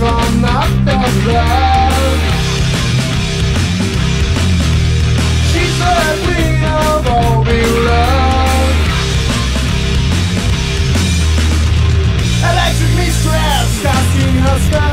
from up above She's the queen of all we love. Electric mistress, casting her spell.